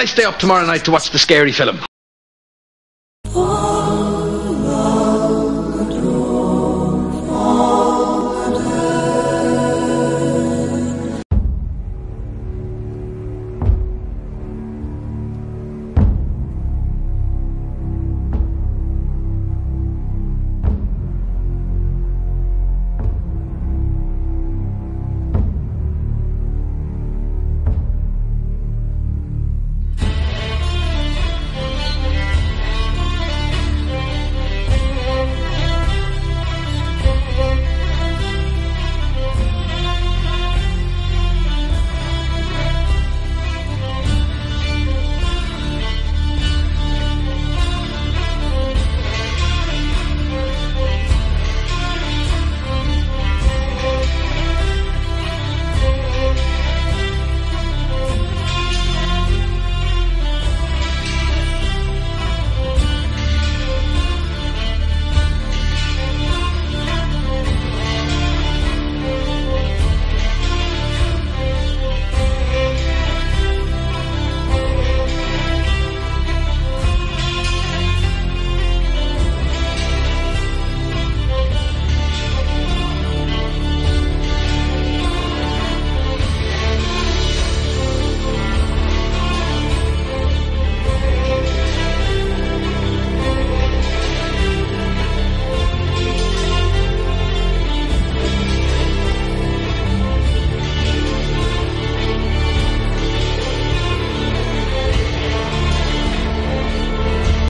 I stay up tomorrow night to watch the scary film?